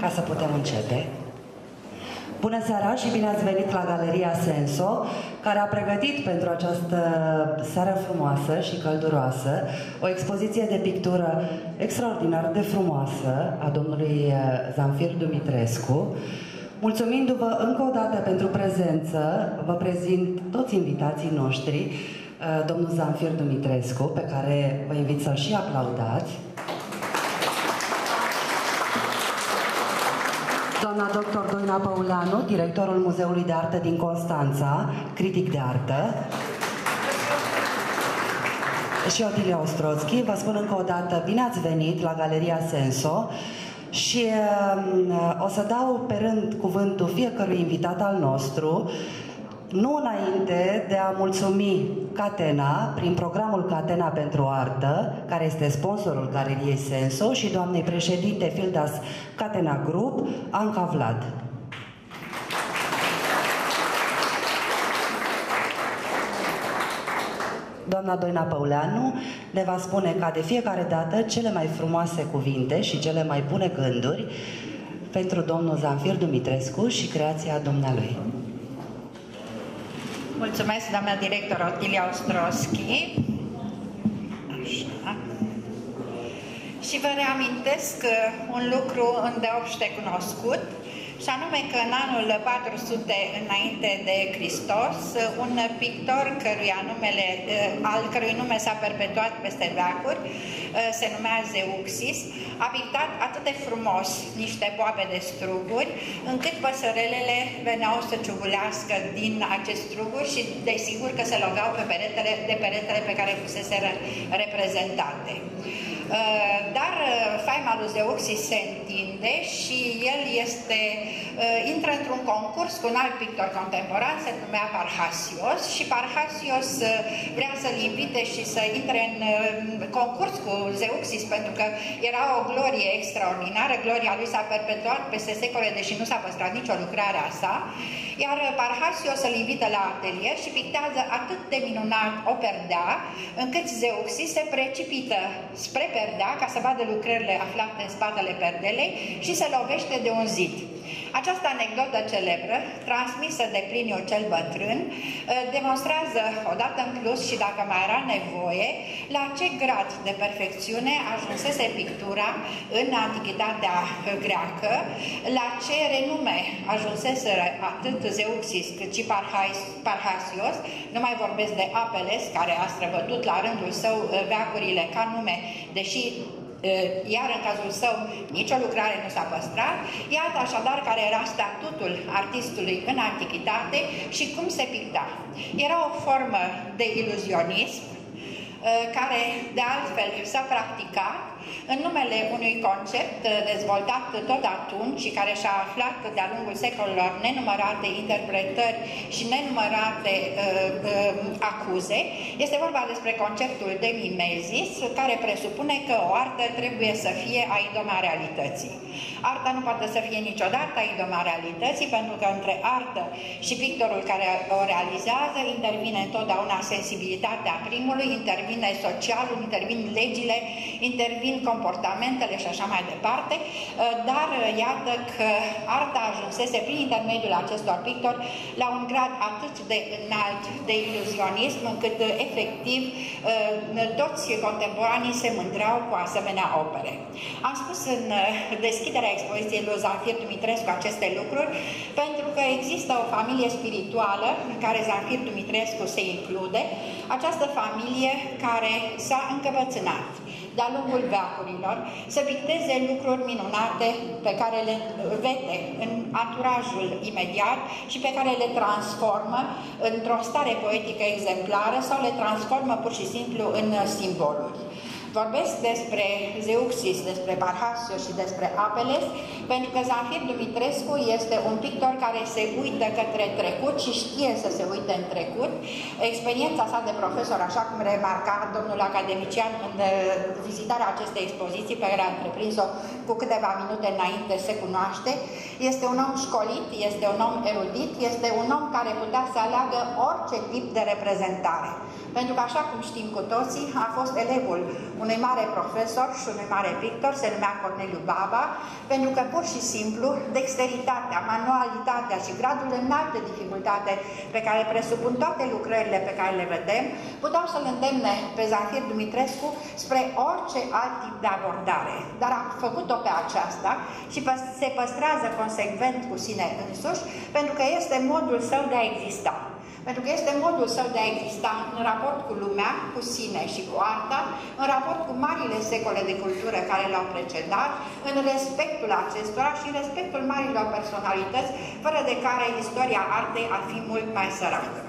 ca să putem începe. Bună seara și bine ați venit la Galeria Senso, care a pregătit pentru această seară frumoasă și călduroasă o expoziție de pictură extraordinar de frumoasă a domnului eh, Zamfir Dumitrescu. Mulțumindu-vă încă o dată pentru prezență, vă prezint toți invitații noștri, eh, domnul Zamfir Dumitrescu, pe care vă invit să-l și aplaudați. Doamna dr. Doina Păuleanu, directorul Muzeului de Artă din Constanța, critic de artă. Și Otilia Ostrotski, vă spun încă o dată, bine ați venit la Galeria Senso și uh, o să dau pe rând cuvântul fiecărui invitat al nostru nu înainte de a mulțumi Catena, prin programul Catena pentru Artă, care este sponsorul Galeriei Senso, și doamnei președinte Fildas Catena Group, Anca Vlad. Doamna Doina Păuleanu ne va spune ca de fiecare dată cele mai frumoase cuvinte și cele mai bune gânduri pentru domnul Zanfir Dumitrescu și creația dumnealui. Mulțumesc, doamna director Otilia Ostroschi. Așa. Și vă reamintesc un lucru îndeopște cunoscut, și anume că în anul 400 înainte de Hristos, un pictor căruia numele, eh, al cărui nume s-a perpetuat peste veacuri, eh, se numea Zeuxis, a pictat atât de frumos niște boabe de struguri, încât păsărelele veneau să ciugulească din acest struguri și desigur că se logau pe peretele, de peretele pe care fusese reprezentate. Uh, dar uh, faima lui Zeuxis se întinde și el este, uh, intră într-un concurs cu un alt pictor contemporan, se numea Parhasios și Parhasios vrea să-l invite și să intre în concurs cu Zeuxis pentru că era o glorie extraordinară, gloria lui s-a perpetuat peste secole, deși nu s-a păstrat nicio lucrare a sa, iar Parhasios îl invită la atelier și pictează atât de minunat o perdea, încât Zeuxis se precipită spre perdea ca să vadă lucrările aflate în spatele perdelei și se lovește de un zid. Această anecdotă celebră, transmisă de Pliniu cel Bătrân, ă, demonstrează odată în plus și dacă mai era nevoie, la ce grad de perfecțiune ajunsese pictura în antichitatea greacă, la ce renume ajunsese atât Zeuxis cât și Parhasios, nu mai vorbesc de Apeles, care a străbătut la rândul său ă, veacurile ca nume, deși iar în cazul său nicio lucrare nu s-a păstrat. Iată așadar care era statutul artistului în antichitate și cum se picta. Era o formă de iluzionism care de altfel s-a practicat în numele unui concept uh, dezvoltat tot atunci și care și-a aflat de-a lungul secolelor nenumărate interpretări și nenumărate uh, uh, acuze, este vorba despre conceptul de mimezis, care presupune că o artă trebuie să fie a idoma realității. Arta nu poate să fie niciodată a idoma realității, pentru că între artă și pictorul care o realizează intervine întotdeauna sensibilitatea primului, intervine socialul, intervin legile, intervin comportamentele și așa mai departe, uh, dar uh, iată că arta ajunsese prin intermediul acestor pictori la un grad atât de înalt de iluzionism încât uh, efectiv toți contemporanii se mândreau cu asemenea opere. Am spus în deschiderea expoziției lui Zanfir Dumitrescu aceste lucruri pentru că există o familie spirituală în care Zanfir Dumitrescu se include, această familie care s-a încăpățânat de-a lungul veacurilor, să picteze lucruri minunate pe care le vede în anturajul imediat și pe care le transformă într-o stare poetică exemplară sau le transformă pur și simplu în simboluri. Vorbesc despre Zeuxis, despre Parhasio și despre Apeles, pentru că Zanfir Dumitrescu este un pictor care se uită către trecut și știe să se uite în trecut. Experiența sa de profesor, așa cum remarca domnul academician în uh, vizitarea acestei expoziții, pe care a întreprins-o cu câteva minute înainte, se cunoaște, este un om școlit, este un om erudit, este un om care putea să aleagă orice tip de reprezentare. Pentru că, așa cum știm cu toții, a fost elevul unui mare profesor și unui mare pictor, se numea Corneliu Baba, pentru că, pur și simplu, dexteritatea, manualitatea și gradul înalt de dificultate pe care presupun toate lucrările pe care le vedem, puteau să-l îndemne pe Zafir Dumitrescu spre orice alt tip de abordare. Dar a făcut-o pe aceasta și se păstrează consecvent cu sine însuși, pentru că este modul său de a exista. Pentru că este modul său de a exista în raport cu lumea, cu sine și cu arta, în raport cu marile secole de cultură care l-au precedat, în respectul acestora și în respectul marilor personalități, fără de care istoria artei ar fi mult mai săracă.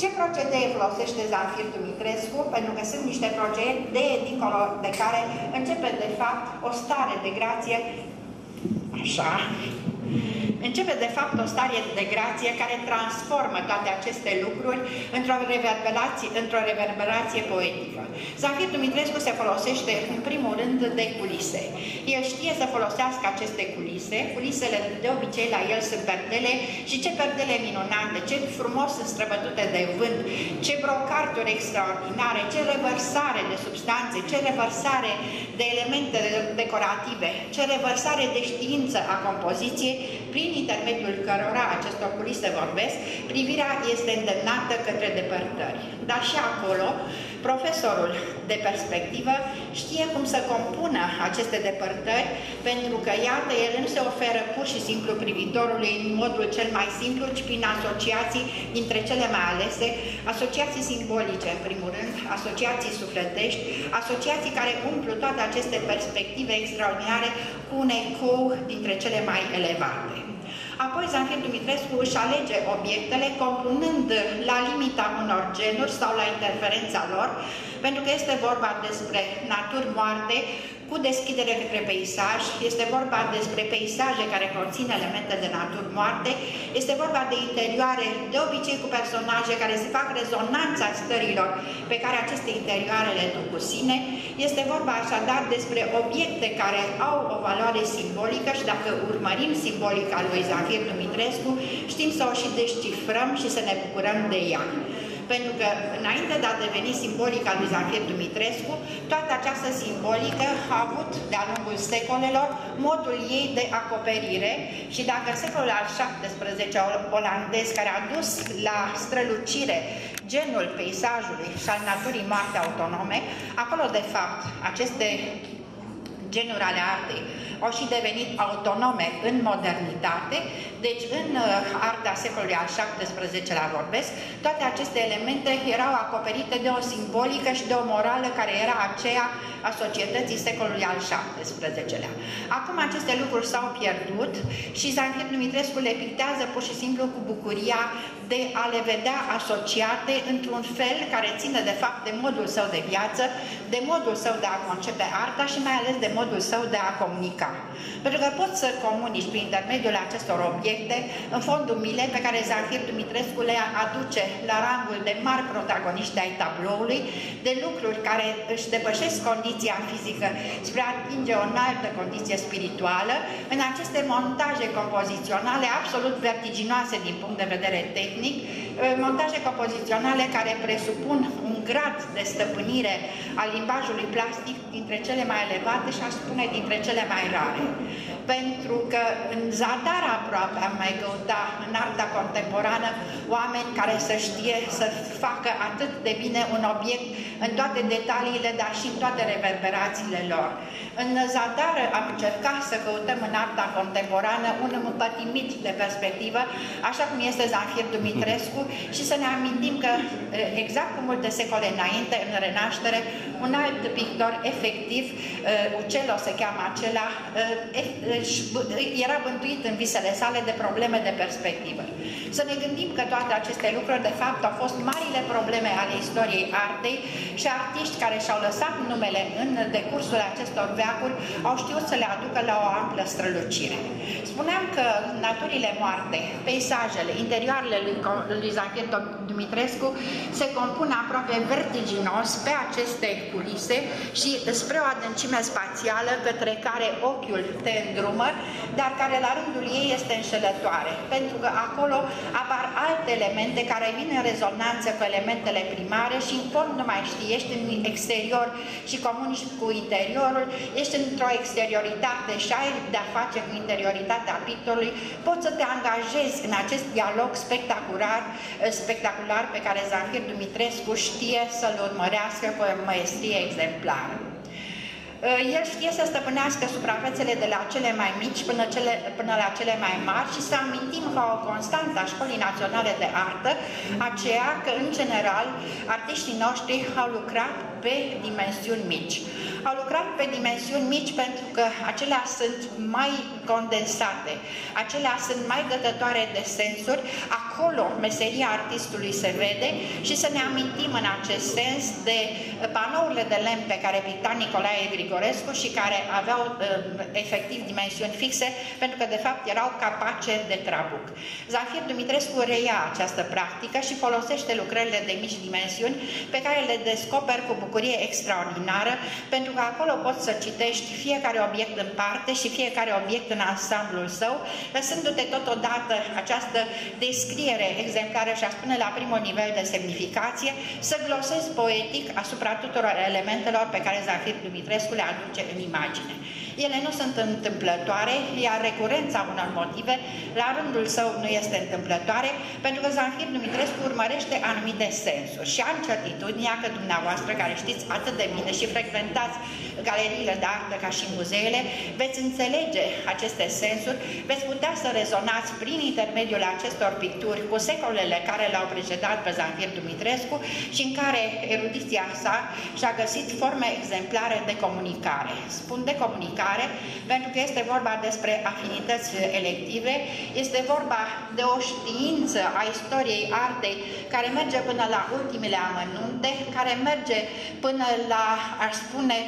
Ce procedee folosește Zanfir Dumitrescu? Pentru că sunt niște procedee dincolo de care începe de fapt o stare de grație așa, Începe de fapt o stare de grație care transformă toate aceste lucruri într-o reverberație, într reverberație poetică. Zafir Dumitrescu se folosește în primul rând de culise. El știe să folosească aceste culise. Culisele de obicei la el sunt perdele și ce perdele minunate, ce frumos sunt străbătute de vânt, ce brocarturi extraordinare, ce revărsare de substanțe, ce revărsare de elemente decorative, ce revărsare de știință a compoziției prin intermediul cărora acestor culise vorbesc, privirea este îndemnată către depărtări. Dar și acolo, profesorul de perspectivă știe cum să compună aceste depărtări, pentru că, iată, el nu se oferă pur și simplu privitorului în modul cel mai simplu, ci prin asociații dintre cele mai alese, asociații simbolice, în primul rând, asociații sufletești, asociații care umplu toate aceste perspective extraordinare cu un ecou dintre cele mai elevate. Apoi Zanfir Dumitrescu își alege obiectele compunând la limita unor genuri sau la interferența lor, pentru că este vorba despre naturi moarte, cu deschidere către peisaj, este vorba despre peisaje care conțin elemente de naturi moarte, este vorba de interioare, de obicei cu personaje care se fac rezonanța stărilor pe care aceste interioare le duc cu sine, este vorba așadar despre obiecte care au o valoare simbolică și dacă urmărim simbolica lui Zafir Dumitrescu, știm să o și descifrăm și să ne bucurăm de ea pentru că înainte de a deveni simbolica lui Zanfir Dumitrescu, toată această simbolică a avut de-a lungul secolelor modul ei de acoperire și dacă secolul al XVII olandez care a dus la strălucire genul peisajului și al naturii moarte autonome, acolo de fapt aceste genuri ale artei au și devenit autonome în modernitate, deci în uh, arta secolului al XVII-lea vorbesc, toate aceste elemente erau acoperite de o simbolică și de o morală care era aceea a societății secolului al XVII-lea. Acum aceste lucruri s-au pierdut și Zanfir Dumitrescu le pictează pur și simplu cu bucuria de a le vedea asociate într-un fel care ține de fapt de modul său de viață, de modul său de a concepe arta și mai ales de modul său de a comunica. Pentru că poți să comunici prin intermediul acestor obiecte, în fond umile, pe care Zanfir Dumitrescu le aduce la rangul de mari protagoniști ai tabloului, de lucruri care își depășesc condiția fizică spre a atinge o înaltă condiție spirituală, în aceste montaje compoziționale absolut vertiginoase din punct de vedere tehnic, montaje compoziționale care presupun un grad de stăpânire al limbajului plastic dintre cele mai elevate și aș spune dintre cele mai rare. Pentru că în zadar aproape am mai căuta în arta contemporană oameni care să știe să facă atât de bine un obiect în toate detaliile, dar și în toate reverberațiile lor. În zadar am încercat să căutăm în arta contemporană un împătimit de perspectivă, așa cum este Zanfir Dumitrescu, și să ne amintim că exact cu multe secole înainte, în Renaștere, un alt pictor efectiv, Ucelo se cheamă acela, era bântuit în visele sale de probleme de perspectivă. Să ne gândim că toate aceste lucruri, de fapt, au fost marile probleme ale istoriei artei și artiști care și-au lăsat numele în decursul acestor veacuri au știut să le aducă la o amplă strălucire. Spuneam că naturile moarte, peisajele, interioarele lui, lui Zanfir Dumitrescu se compun aproape vertiginos pe aceste culise și spre o adâncime spațială către care ochiul te îndrumă, dar care la rândul ei este înșelătoare, pentru că acolo apar alte elemente care vin în rezonanță cu elementele primare și în fond nu mai știi, ești în exterior și comunici cu interiorul, ești într-o exterioritate și ai de-a face cu interioritatea pictorului, poți să te angajezi în acest dialog spectacular, spectacular pe care Zanfir Dumitrescu știe să-l urmărească cu o maestrie exemplară. Uh, el știe să stăpânească suprafețele de la cele mai mici până, cele, până la cele mai mari și să amintim ca o constantă a Școlii Naționale de Artă aceea că, în general, artiștii noștri au lucrat pe dimensiuni mici. Au lucrat pe dimensiuni mici pentru că acelea sunt mai condensate, acelea sunt mai dătătoare de sensuri, acolo meseria artistului se vede și să ne amintim în acest sens de panourile de lemn pe care picta Nicolae Grigorescu și care aveau uh, efectiv dimensiuni fixe, pentru că de fapt erau capace de trabuc. Zafir Dumitrescu reia această practică și folosește lucrările de mici dimensiuni pe care le descoperi cu bucurie extraordinară, pentru că acolo poți să citești fiecare obiect în parte și fiecare obiect în ansamblul său, lăsându-te totodată această descriere exemplară și aș spune la primul nivel de semnificație, să glosezi poetic asupra tuturor elementelor pe care Zafir Dumitrescu le aduce în imagine. Ele nu sunt întâmplătoare, iar recurența unor motive, la rândul său, nu este întâmplătoare, pentru că Zanfir Dumitrescu urmărește anumite sensuri și am certitudinea că dumneavoastră, care știți atât de bine și frecventați galeriile de artă ca și muzeele, veți înțelege aceste sensuri, veți putea să rezonați prin intermediul acestor picturi cu secolele care l-au precedat pe Zanfir Dumitrescu și în care erudiția sa și-a găsit forme exemplare de comunicare. Spun de comunicare comunicare, pentru că este vorba despre afinități elective, este vorba de o știință a istoriei artei care merge până la ultimele amănunte, care merge până la, aș spune,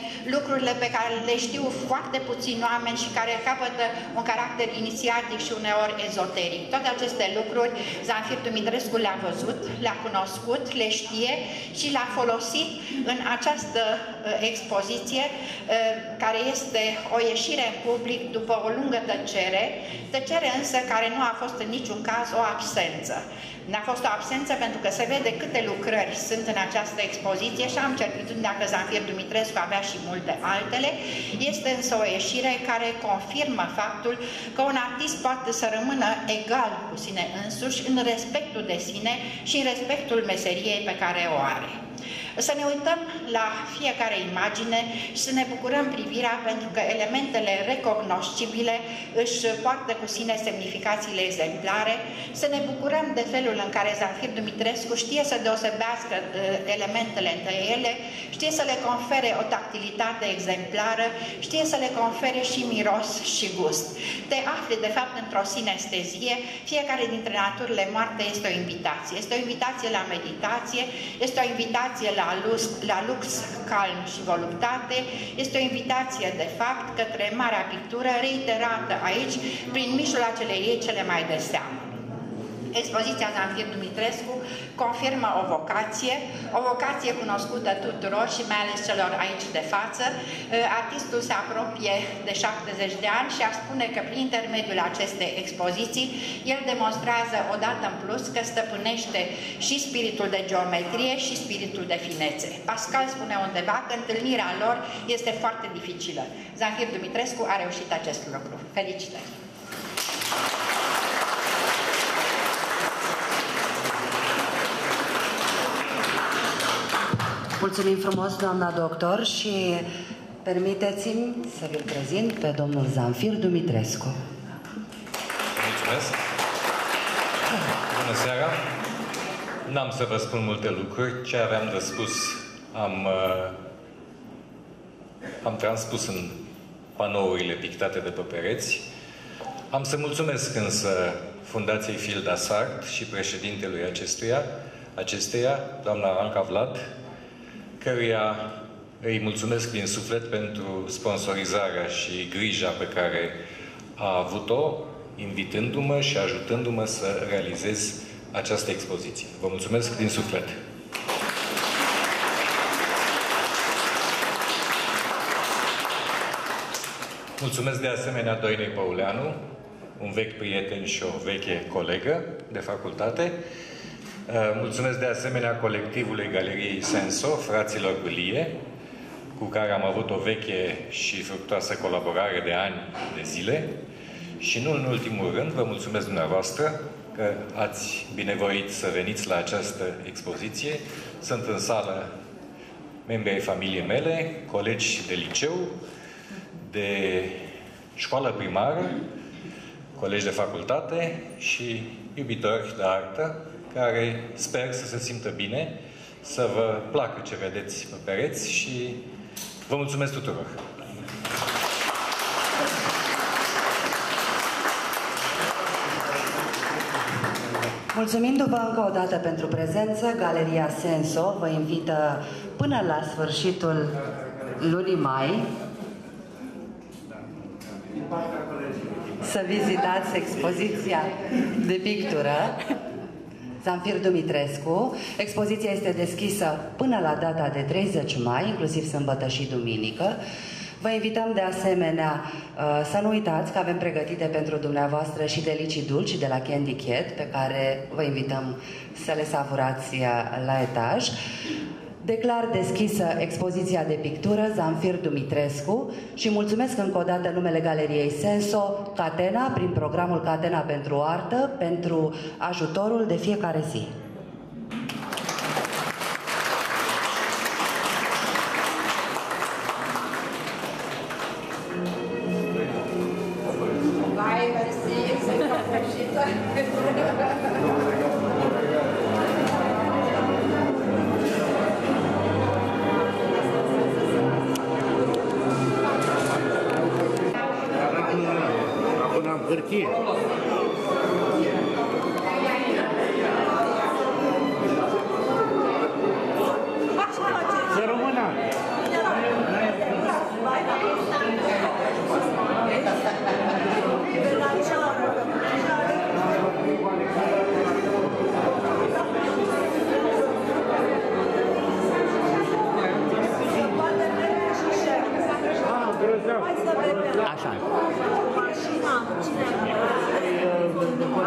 lucrurile pe care le știu foarte puțini oameni și care capătă un caracter inițiatic și uneori ezoteric. Toate aceste lucruri Zanfir Dumitrescu le-a văzut, le-a cunoscut, le știe și le-a folosit în această uh, expoziție uh, care este o ieșire în public după o lungă tăcere, tăcere însă care nu a fost în niciun caz o absență. N-a fost o absență pentru că se vede câte lucrări sunt în această expoziție și am certitudinea că Zanfir Dumitrescu avea și multe altele. Este însă o ieșire care confirmă faptul că un artist poate să rămână egal cu sine însuși în respectul de sine și în respectul meseriei pe care o are. Să ne uităm la fiecare imagine și să ne bucurăm privirea pentru că elementele recognoscibile își poartă cu sine semnificațiile exemplare, să ne bucurăm de felul în care Zanfir Dumitrescu știe să deosebească uh, elementele între ele, știe să le confere o tactilitate exemplară, știe să le confere și miros și gust. Te afli, de fapt, într-o sinestezie, fiecare dintre naturile moarte este o invitație. Este o invitație la meditație, este o invitație la la lux, la lux, calm și voluptate, este o invitație, de fapt, către marea pictură reiterată aici, prin mijloacele ei cele mai de seamă. Expoziția Zanfir Dumitrescu confirmă o vocație, o vocație cunoscută tuturor și mai ales celor aici de față. Artistul se apropie de 70 de ani și a spune că prin intermediul acestei expoziții el demonstrează odată în plus că stăpânește și spiritul de geometrie și spiritul de finețe. Pascal spune undeva că întâlnirea lor este foarte dificilă. Zanfir Dumitrescu a reușit acest lucru. Felicitări! Mulțumim frumos, doamna doctor, și permiteți-mi să vi-l prezint pe domnul Zanfir Dumitrescu. Mulțumesc! Bună seara! N-am să vă spun multe lucruri. Ce aveam de spus am, uh, am transpus în panourile pictate de pe pereți. Am să mulțumesc însă Fundației Filda Sart și președintelui acestuia, acesteia, doamna Anca Vlad, căruia îi mulțumesc din suflet pentru sponsorizarea și grija pe care a avut-o, invitându-mă și ajutându-mă să realizez această expoziție. Vă mulțumesc din suflet! Mulțumesc de asemenea Doinei Băuleanu, un vechi prieten și o veche colegă de facultate, Uh, mulțumesc de asemenea colectivului Galeriei Senso, fraților Bâlie, cu care am avut o veche și fructoasă colaborare de ani de zile. Și nu în ultimul rând, vă mulțumesc dumneavoastră că ați binevoit să veniți la această expoziție. Sunt în sală membri ai familiei mele, colegi de liceu, de școală primară, colegi de facultate și iubitori de artă, care sper să se simtă bine, să vă placă ce vedeți pe pereți și vă mulțumesc tuturor! Mulțumindu-vă încă o dată pentru prezență, Galeria Senso vă invită până la sfârșitul lunii mai să vizitați expoziția de pictură Zamfir Dumitrescu. Expoziția este deschisă până la data de 30 mai, inclusiv sâmbătă și duminică. Vă invităm de asemenea uh, să nu uitați că avem pregătite pentru dumneavoastră și delicii dulci de la Candy Cat, pe care vă invităm să le savurați uh, la etaj. Declar deschisă expoziția de pictură Zamfir Dumitrescu și mulțumesc încă o dată numele Galeriei Senso, Catena, prin programul Catena pentru Artă, pentru ajutorul de fiecare zi. aqui.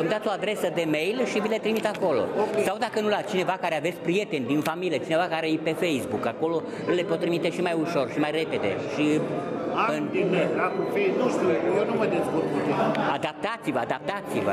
îmi dați o adresă de mail și vi le trimit acolo. Okay. Sau dacă nu la cineva care aveți prieteni din familie, cineva care e pe Facebook, acolo le pot trimite și mai ușor și mai repede. Și am în... din la cu Facebook, nu știu, eu nu mă descurc cu Adaptați-vă, adaptați-vă.